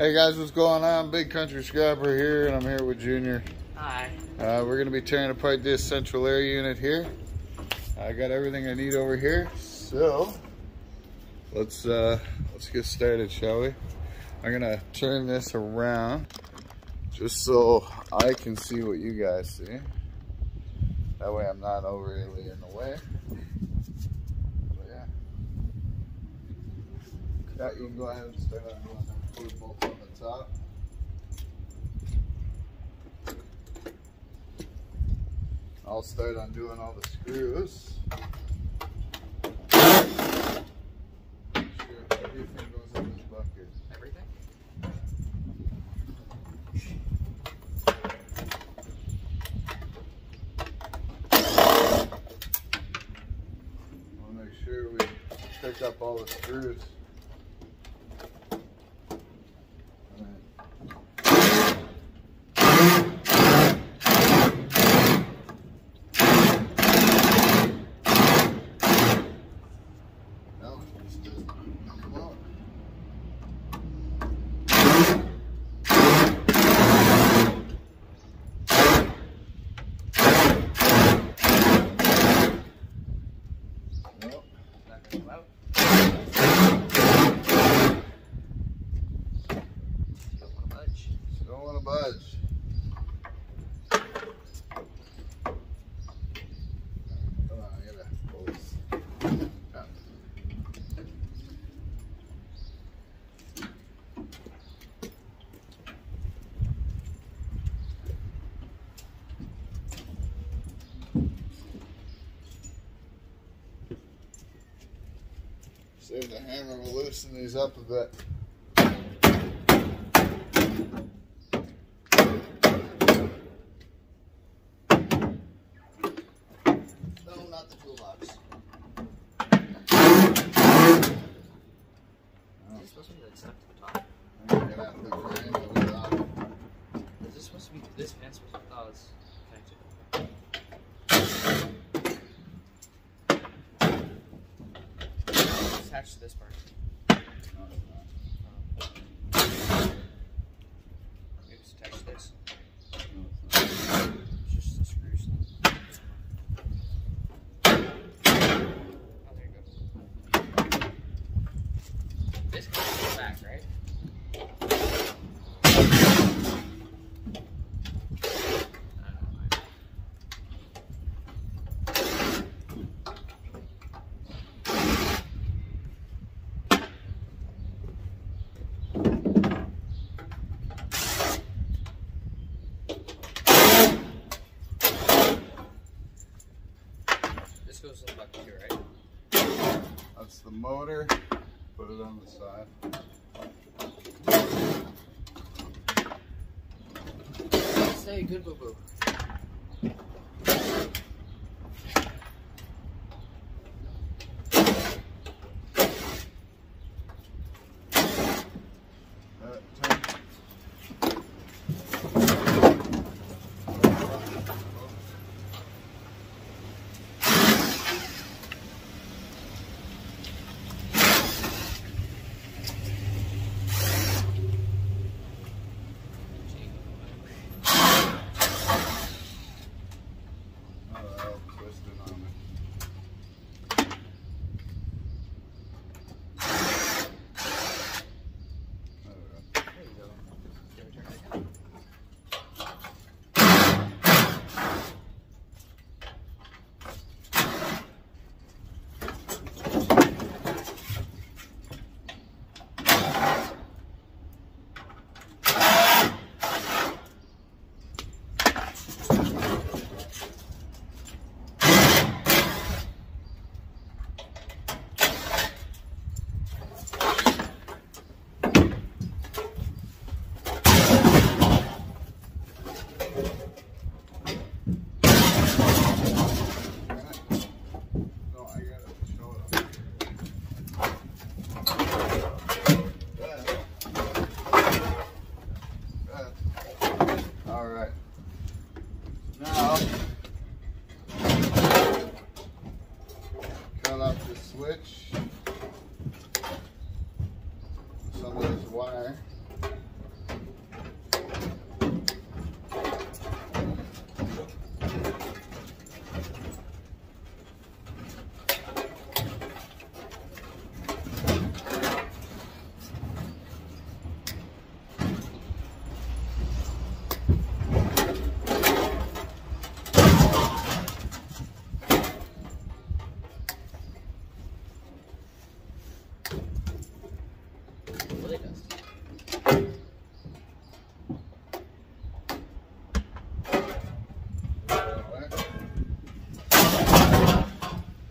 Hey guys, what's going on? Big Country Scrapper here, and I'm here with Junior. Hi. Uh, we're gonna be tearing apart this central air unit here. I got everything I need over here, so let's uh, let's get started, shall we? I'm gonna turn this around just so I can see what you guys see. That way I'm not overly in the way. But yeah. Yeah, you can go ahead and start on that. Put it both on the top. I'll start on doing all the screws. Make sure everything goes in this bucket. Everything? I'll make sure we pick up all the screws. Alright. No, it's just- come on. Nope. Not gonna come out. Don't wanna budge. Don't want to budge. Hold on, I gotta pull this out. If the hammer will loosen these up a bit. No, not the toolbox. Is this supposed to be like stuck to the top? I'm gonna have to grind it without it. Is this supposed to be this fan supposed to oh it's connected. Attached to this part. No, it's not. Um, maybe it's attached to this. No, it's not. It's just the screws. Oh, there you go. This goes back, right? I don't know. This goes in the bucket here, right? That's the motor. Put it on the side. Say good boo boo.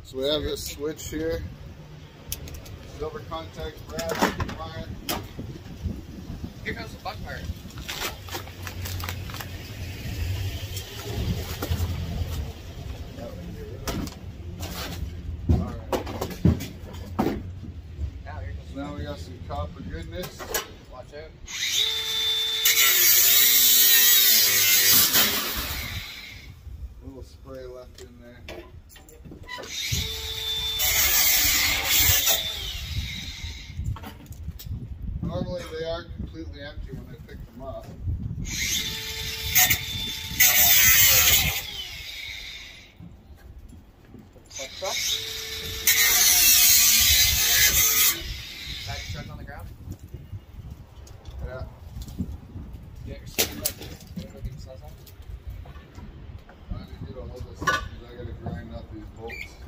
So we have this switch here. Silver contact brass wire. Here comes the buck part. Alright. Now here comes So now we got some copper goodness. Watch out. little spray left in there. Normally they are completely empty when I pick them up. Back truck on the ground. Yeah. You your stick back there. You wanna go get the size on? I need to get a hold of this I gotta grind up these bolts.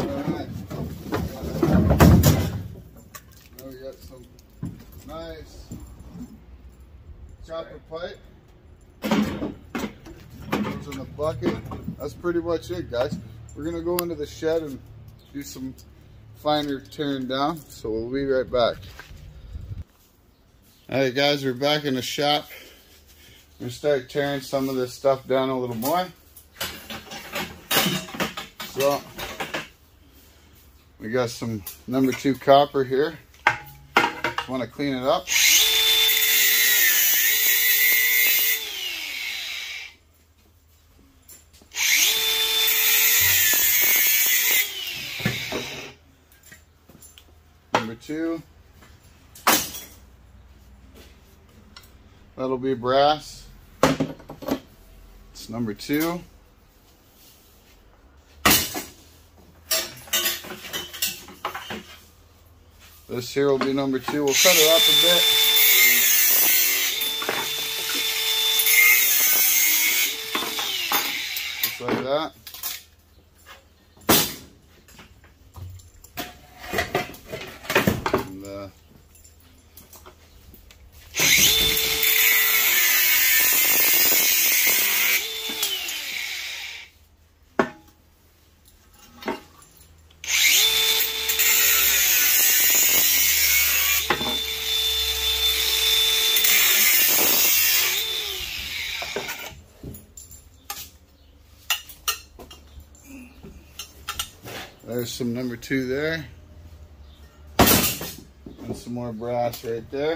Alright. Now we got some nice copper pipe. Goes in the bucket. That's pretty much it, guys. We're gonna go into the shed and do some finer tearing down. So we'll be right back. Alright guys, we're back in the shop. We're gonna start tearing some of this stuff down a little more. So we got some number two copper here. Want to clean it up. Number two. That'll be brass. It's number two. This here will be number two. We'll cut it up a bit. Just like that. And, uh, There's some number two there. And some more brass right there.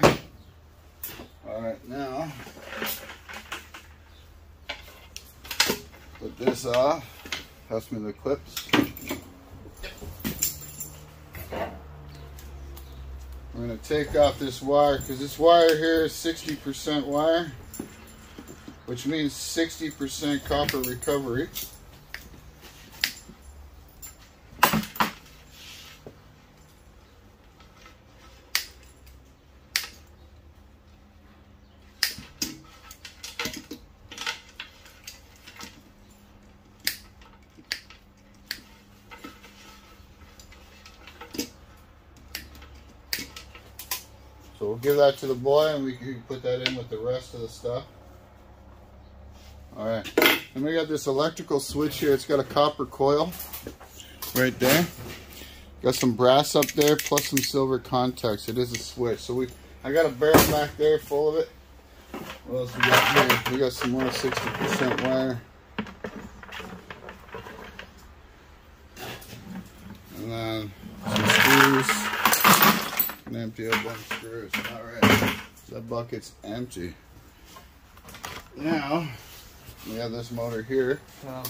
Alright, now put this off. Pass me the clips. I'm going to take off this wire because this wire here is 60% wire, which means 60% copper recovery. Give that to the boy and we can put that in with the rest of the stuff. All right, and we got this electrical switch here. It's got a copper coil right there. Got some brass up there plus some silver contacts. It is a switch. So we, I got a barrel back there full of it. What else we got here? We got some more 60% wire. And then some screws. And empty up one screws. Alright. That bucket's empty. Now, we have this motor here. Now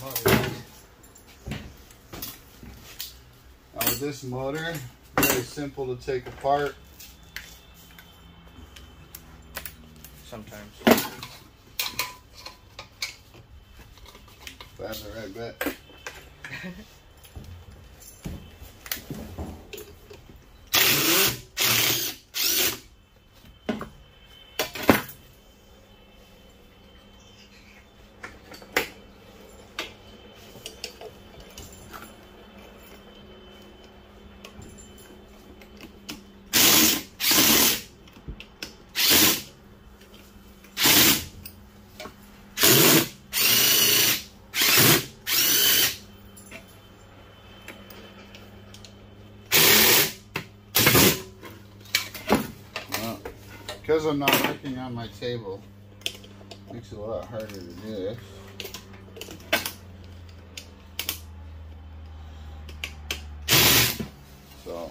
with this motor, very simple to take apart. Sometimes. That's the right bit. Because I'm not working on my table, makes it a lot harder to do this. So,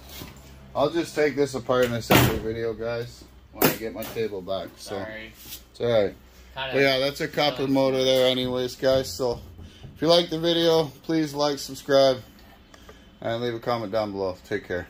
I'll just take this apart in a separate video, guys, when I get my table back. So, Sorry. it's alright. But yeah, that's a copper motor there anyways, guys. So, if you like the video, please like, subscribe, and leave a comment down below. Take care.